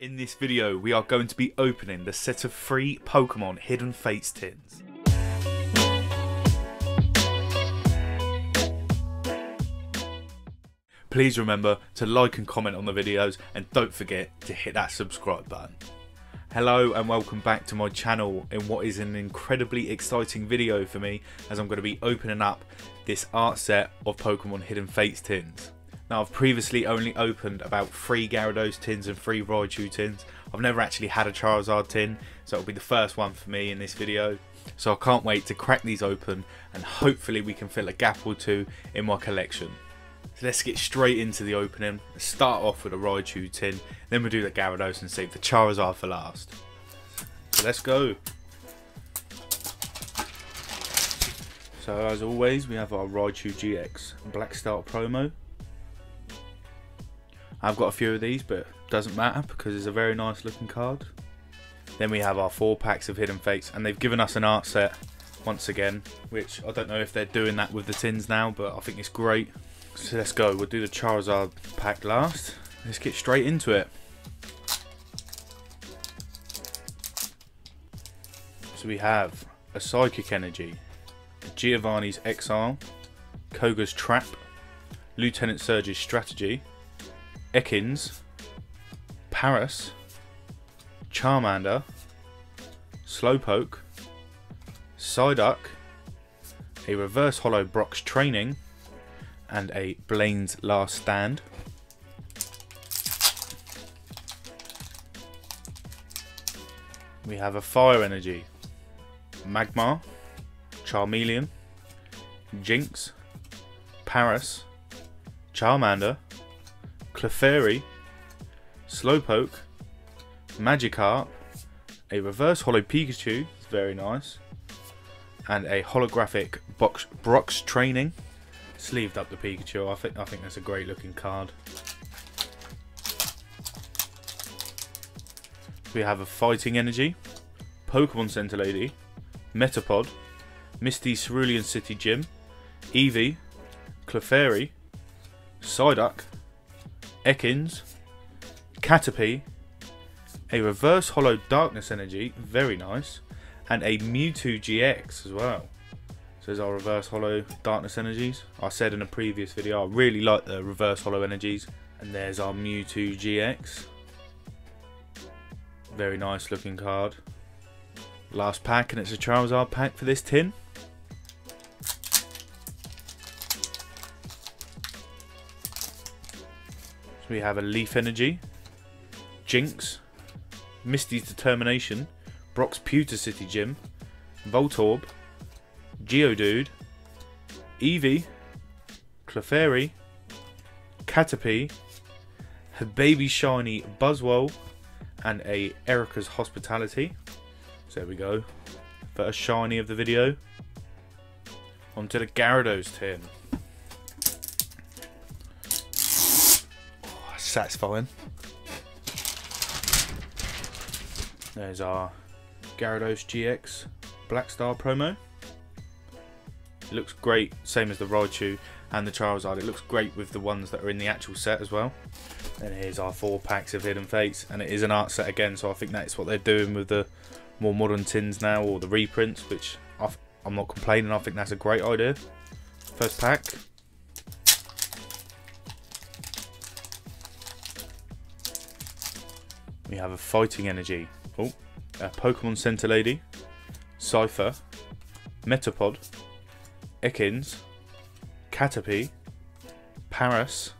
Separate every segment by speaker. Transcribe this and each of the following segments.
Speaker 1: In this video, we are going to be opening the set of three Pokemon Hidden Fates tins. Please remember to like and comment on the videos and don't forget to hit that subscribe button. Hello and welcome back to my channel in what is an incredibly exciting video for me as I'm going to be opening up this art set of Pokemon Hidden Fates tins. Now I've previously only opened about three Gyarados tins and three Raichu tins. I've never actually had a Charizard tin, so it'll be the first one for me in this video. So I can't wait to crack these open and hopefully we can fill a gap or two in my collection. So let's get straight into the opening. Let's start off with a Raichu tin, then we'll do the Gyarados and save the Charizard for last. So let's go. So as always, we have our Raichu GX Black Star promo. I've got a few of these, but doesn't matter because it's a very nice looking card. Then we have our four packs of Hidden Fates, and they've given us an art set once again, which I don't know if they're doing that with the tins now, but I think it's great. So let's go. We'll do the Charizard pack last. Let's get straight into it. So we have a Psychic Energy, Giovanni's Exile, Koga's Trap, Lieutenant Surge's Strategy, Ekans, Paras, Charmander, Slowpoke, Psyduck, a Reverse Hollow Brock's Training, and a Blaine's Last Stand. We have a Fire Energy, Magmar, Charmeleon, Jynx, Paras, Charmander, Clefairy, Slowpoke, Magikarp, a Reverse Hollow Pikachu, it's very nice, and a holographic box Brock's Training sleeved up the Pikachu. I think I think that's a great looking card. We have a Fighting Energy, Pokemon Center Lady, Metapod, Misty Cerulean City Gym, Eevee, Clefairy, Psyduck, Ekans, Caterpie, a Reverse Hollow Darkness Energy, very nice, and a Mewtwo GX as well. So there's our Reverse Hollow Darkness Energies. I said in a previous video I really like the Reverse Hollow Energies. And there's our Mewtwo GX. Very nice looking card. Last pack and it's a Charizard pack for this tin. We have a Leaf Energy, Jynx, Misty's Determination, Brock's Pewter City Gym, Voltorb, Geodude, Eevee, Clefairy, Caterpie, her baby shiny Buzzwole, and a Erika's Hospitality. So there we go. First shiny of the video. Onto the Gyarados tin. Satisfying. There's our Gyarados GX Black Star promo. It looks great, same as the Raichu and the Charizard. It looks great with the ones that are in the actual set as well. And here's our four packs of Hidden Fates, and it is an art set again, so I think that's what they're doing with the more modern tins now, or the reprints, which i am not complaining. I think that's a great idea. First pack. We have a Fighting Energy. Oh, a Pokemon Center Lady, Cypher, Metapod, Ekans, Caterpie, Paras,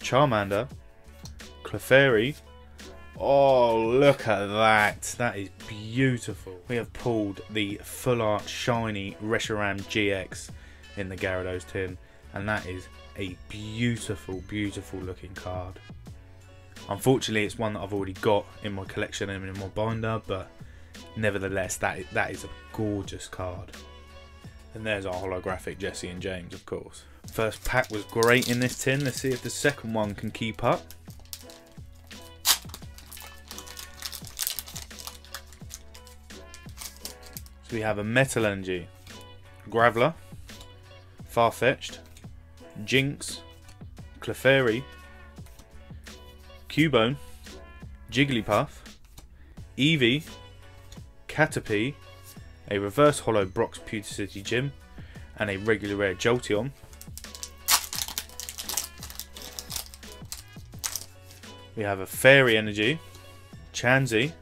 Speaker 1: Charmander, Clefairy. Oh, look at that. That is beautiful. We have pulled the full art shiny Reshiram GX in the Gyarados tin. And that is a beautiful, beautiful looking card. Unfortunately, it's one that I've already got in my collection and in my binder, but nevertheless, that that is a gorgeous card. And there's our holographic Jessie and James, of course. First pack was great in this tin. Let's see if the second one can keep up. So we have a Metal Energy, Graveler, Farfetch'd, Jynx, Clefairy, Cubone, Jigglypuff, Eevee, Caterpie, a reverse hollow Brock's Pewter City Gym, and a regular rare Jolteon. We have a Fairy Energy, Chansey,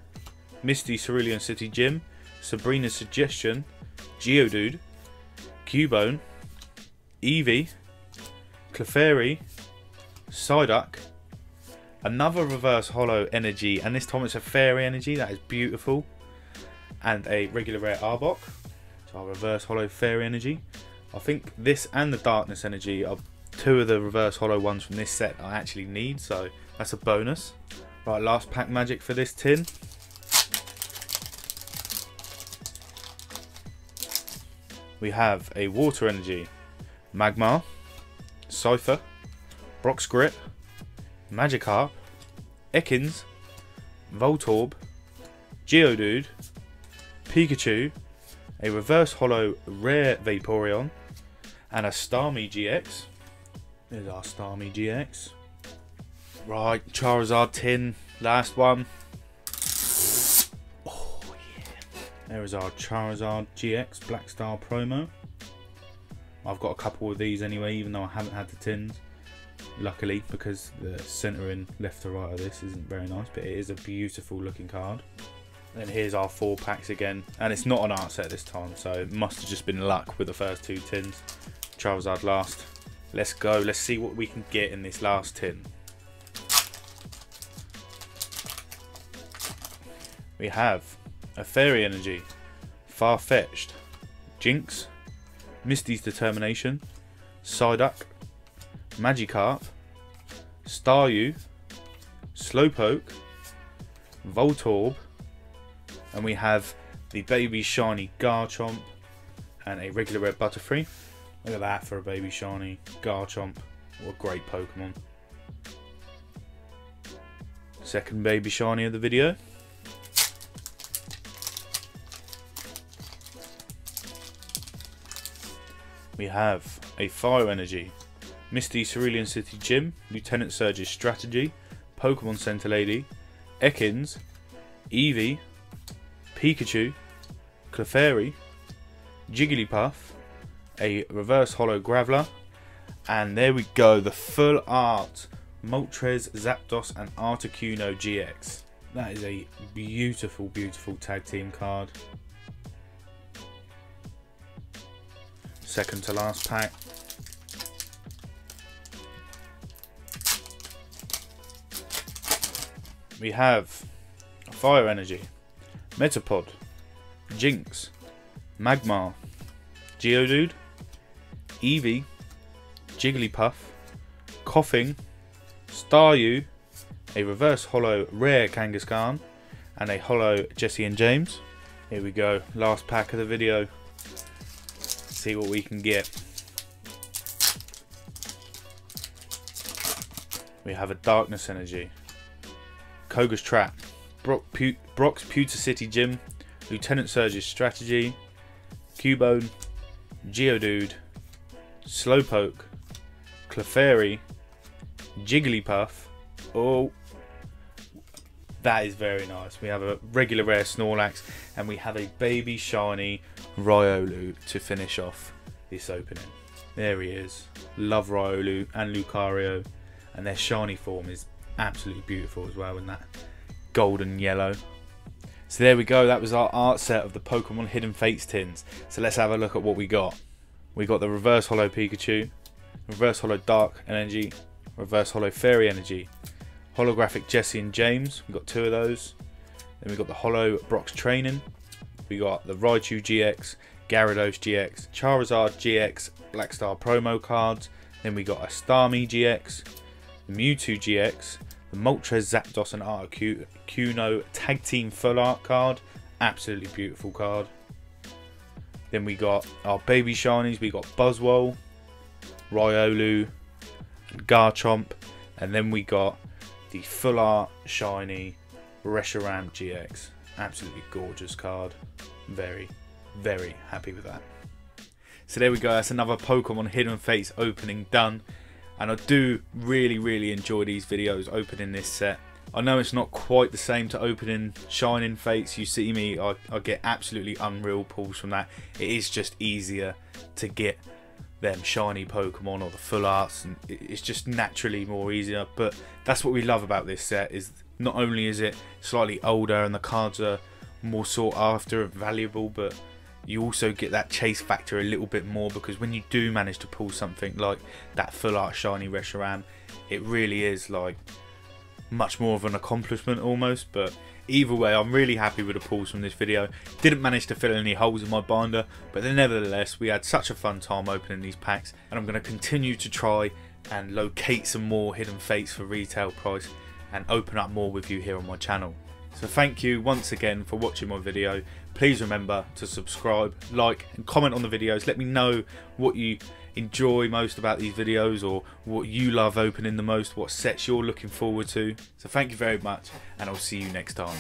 Speaker 1: Misty Cerulean City Gym, Sabrina's Suggestion, Geodude, Cubone, Eevee, Clefairy, Psyduck, another reverse hollow energy, and this time it's a fairy energy that is beautiful, and a regular rare Arbok. So our reverse hollow fairy energy. I think this and the darkness energy are two of the reverse hollow ones from this set I actually need, so that's a bonus. Right, last pack magic for this tin. We have a water energy, Magmar, Cypher, Brock's Grit, Magikarp, Ekans, Voltorb, Geodude, Pikachu, a Reverse Hollow Rare Vaporeon, and a Starmie GX. There's our Starmie GX. Right, Charizard tin, last one. Oh yeah. There is our Charizard GX Black Star promo. I've got a couple of these anyway, even though I haven't had the tins. Luckily, because the centering left to right of this isn't very nice, but it is a beautiful looking card. And here's our four packs again, and it's not an art set this time, so it must have just been luck with the first two tins. Charizard last. Let's go, let's see what we can get in this last tin. We have a Fairy Energy, Farfetch'd, Jynx Misty's Determination, Psyduck, Magikarp, Staryu, Slowpoke, Voltorb, and we have the baby shiny Garchomp and a regular red Butterfree. Look at that for a baby shiny Garchomp. What a great Pokemon. Second baby shiny of the video. We have a Fire Energy, Misty Cerulean City Gym, Lieutenant Surge's Strategy, Pokemon Center Lady, Ekans, Eevee, Pikachu, Clefairy, Jigglypuff, a Reverse Hollow Graveler, and there we go, the full art Moltres, Zapdos, and Articuno GX. That is a beautiful, beautiful tag team card. Second to last pack. We have Fire Energy, Metapod, Jynx, Magmar, Geodude, Eevee, Jigglypuff, Koffing, Staryu, a reverse hollow rare Kangaskhan, and a hollow Jessie and James. Here we go, last pack of the video. See what we can get. We have a Darkness Energy, Koga's Trap, Brock Brock's Pewter City Gym, Lieutenant Surge's Strategy, Cubone, Geodude, Slowpoke, Clefairy, Jigglypuff. Oh, that is very nice. We have a regular rare Snorlax and we have a baby shiny Riolu to finish off this opening. There he is. Love Riolu and Lucario and their shiny form is absolutely beautiful as well in that golden yellow. So there we go, that was our art set of the Pokemon Hidden Fates tins. So let's have a look at what we got. We got the Reverse Hollow Pikachu, Reverse Hollow Dark Energy, Reverse Hollow Fairy Energy, Holographic Jessie and James, we got two of those. Then we got the Hollow Brock's Training, we got the Raichu GX, Gyarados GX, Charizard GX, Black Star promo cards, then we got a Starmie GX, the Mewtwo GX, the Moltres, Zapdos and Articuno Tag Team Full Art card. Absolutely beautiful card. Then we got our baby shinies. We got Buzzwole, Riolu, Garchomp. And then we got the Full Art Shiny Reshiram GX. Absolutely gorgeous card. Very, very happy with that. So there we go. That's another Pokemon Hidden Fates opening done and I do really really enjoy these videos opening this set I know it's not quite the same to opening Shining Fates. You see me, I, I get absolutely unreal pulls from that. It is just easier to get them shiny Pokemon or the full arts, and it's just naturally more easier. But that's what we love about this set is not only is it slightly older and the cards are more sought after and valuable, but you also get that chase factor a little bit more because when you do manage to pull something like that full art shiny Reshiram, it really is like much more of an accomplishment almost. But either way, I'm really happy with the pulls from this video. Didn't manage to fill any holes in my binder, but nevertheless, we had such a fun time opening these packs, and I'm going to continue to try and locate some more hidden fates for retail price and open up more with you here on my channel. So thank you once again for watching my video. Please remember to subscribe, like and comment on the videos. Let me know what you enjoy most about these videos or what you love opening the most, what sets you're looking forward to. So thank you very much and I'll see you next time.